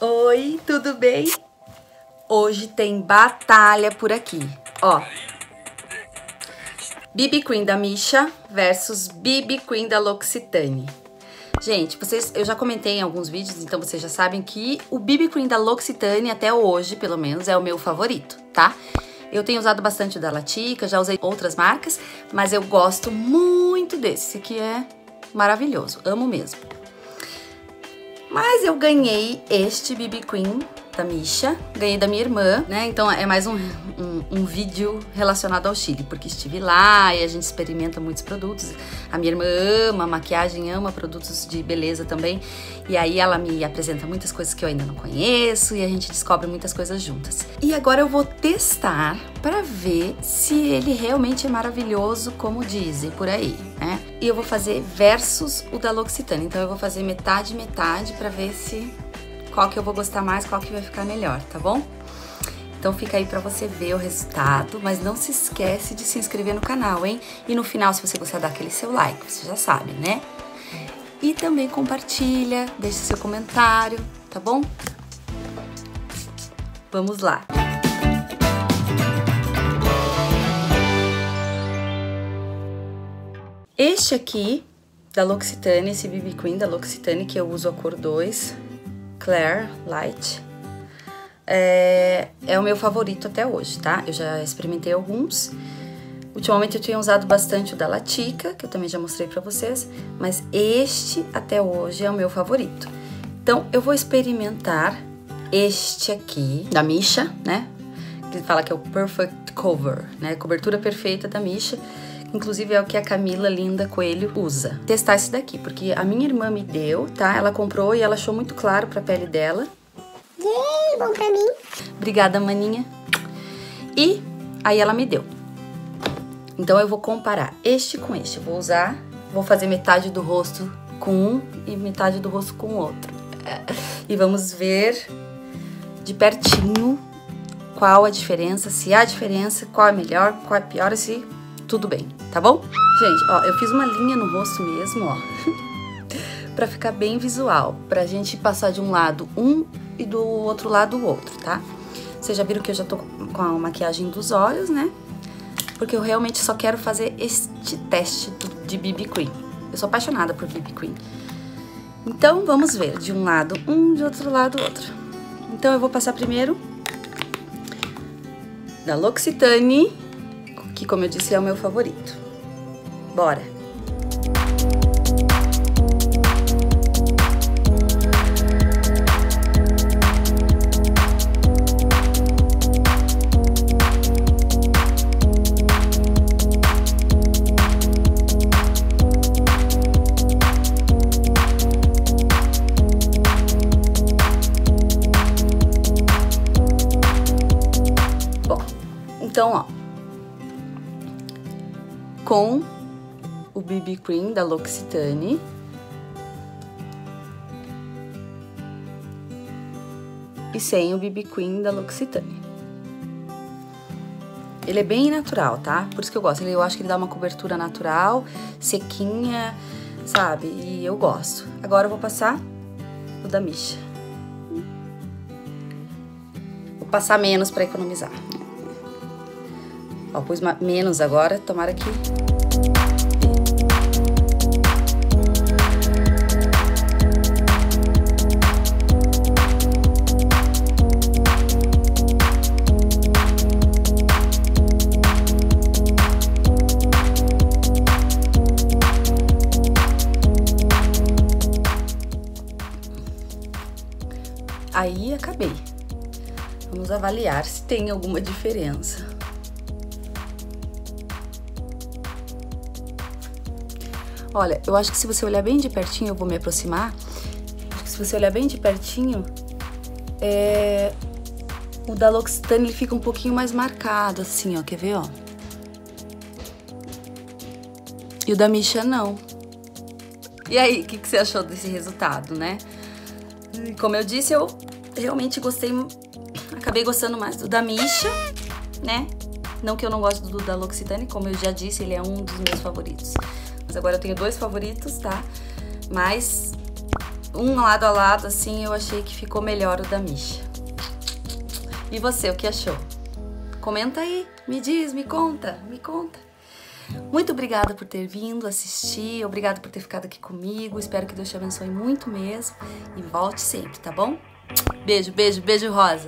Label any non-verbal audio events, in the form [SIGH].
Oi, tudo bem? Hoje tem batalha por aqui, ó. BB Queen da Misha versus BB Queen da L'Occitane. Gente, vocês, eu já comentei em alguns vídeos, então vocês já sabem que o BB Cream da L'Occitane, até hoje, pelo menos, é o meu favorito, tá? Eu tenho usado bastante o da Latica, já usei outras marcas, mas eu gosto muito desse. Esse aqui é maravilhoso, amo mesmo. Mas eu ganhei este BB Cream da Misha, ganhei da minha irmã, né? Então é mais um, um, um, vídeo relacionado ao Chile, porque estive lá e a gente experimenta muitos produtos. A minha irmã ama maquiagem, ama produtos de beleza também. E aí ela me apresenta muitas coisas que eu ainda não conheço e a gente descobre muitas coisas juntas. E agora eu vou testar para ver se ele realmente é maravilhoso como dizem por aí, né? E eu vou fazer versus o da L'Occitane. Então eu vou fazer metade metade para ver se qual que eu vou gostar mais, qual que vai ficar melhor, tá bom? Então fica aí pra você ver o resultado, mas não se esquece de se inscrever no canal, hein? E no final, se você gostar, dá aquele seu like, você já sabe, né? E também compartilha, deixe seu comentário, tá bom? Vamos lá! Este aqui, da L'Occitane, esse BB Queen da L'Occitane, que eu uso a cor 2, Claire Light. É, é o meu favorito até hoje, tá? Eu já experimentei alguns. Ultimamente eu tenho usado bastante o da Latica, que eu também já mostrei pra vocês, mas este até hoje é o meu favorito. Então eu vou experimentar este aqui, da Misha, né? Que fala que é o Perfect Cover, né? Cobertura perfeita da Misha. Inclusive é o que a Camila Linda Coelho usa. Testar esse daqui, porque a minha irmã me deu, tá? Ela comprou e ela achou muito claro pra pele dela. Yay, bom pra mim. Obrigada, maninha. E aí ela me deu. Então eu vou comparar este com este. Eu vou usar, vou fazer metade do rosto com um e metade do rosto com o outro. [LAUGHS] E vamos ver de pertinho qual a diferença, se há diferença, qual é melhor, qual é pior, se tudo bem, tá bom? Gente, ó, eu fiz uma linha no rosto mesmo, ó, [LAUGHS] pra ficar bem visual, pra gente passar de um lado um e do outro lado o outro, tá? Vocês já viram que eu já tô com a maquiagem dos olhos, né? Porque eu realmente só quero fazer este teste de BB Cream. Eu sou apaixonada por BB Cream. Então, vamos ver. De um lado um, de outro lado outro. Então, eu vou passar primeiro da L'Occitane que como eu disse é o meu favorito. Bora! Bom, então, ó, com o BB Cream da L'Occitane. E sem o BB Cream da L'Occitane. Ele é bem natural, tá? Por isso que eu gosto. Eu acho que ele dá uma cobertura natural, sequinha, sabe? E eu gosto. Agora eu vou passar o da Misha. Vou passar menos para economizar. Ó, pus menos agora, tomara que... Aí acabei. Vamos avaliar se tem alguma diferença. Olha, eu acho que se você olhar bem de pertinho, eu vou me aproximar. Acho que se você olhar bem de pertinho, é... o da L'Occitane ele fica um pouquinho mais marcado, assim, ó. Quer ver, ó? E o da Misha não. E aí, o que, que você achou desse resultado, né? Como eu disse, eu realmente gostei, acabei gostando mais do da Misha, né? Não que eu não gosto do da L'Occitane, como eu já disse, ele é um dos meus favoritos. Mas agora eu tenho dois favoritos, tá? Mas um lado a lado, assim, eu achei que ficou melhor o da Misha. E você, o que achou? Comenta aí, me diz, me conta, me conta. Muito obrigada por ter vindo assistir, obrigada por ter ficado aqui comigo. Espero que Deus te abençoe muito mesmo e volte sempre, tá bom? Beijo, beijo, beijo rosa.